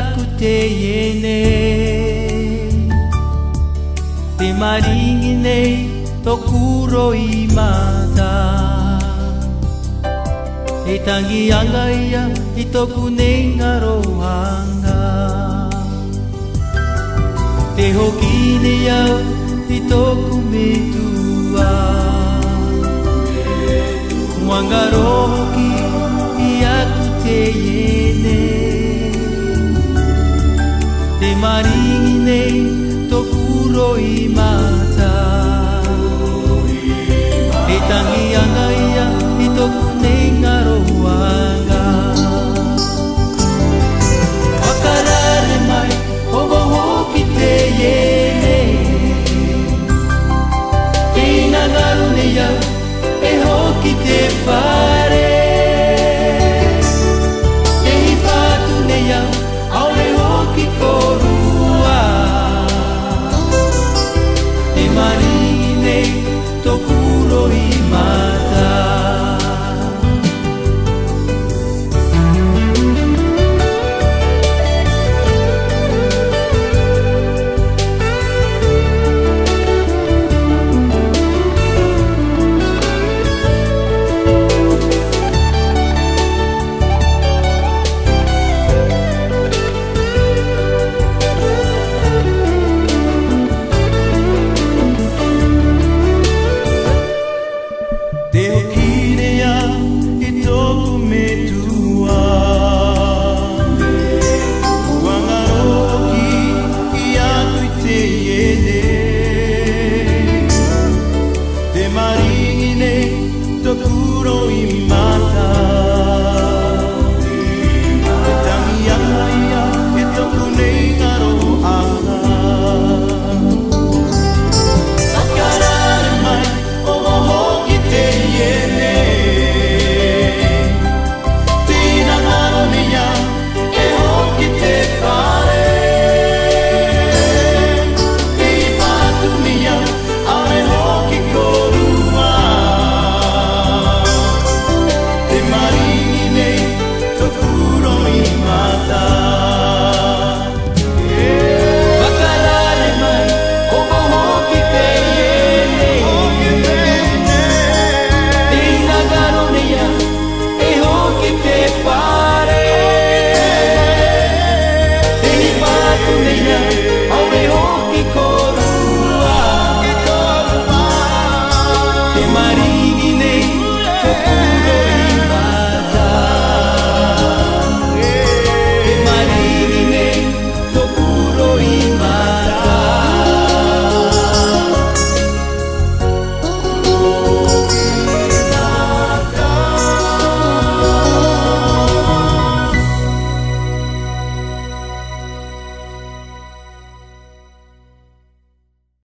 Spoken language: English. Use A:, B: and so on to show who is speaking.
A: なくて言えねえ手まりにねえとくろいまたえたぎやがいやいとくねがろはんが手ほきにやういとくめとはわがろほきいやくて言え maringi nei to puro i mata E tangi ana ia i to kunei ngaro wanga Wakarare mai o wohoki te ye nei Kei nagaru nei au e hoki te whai.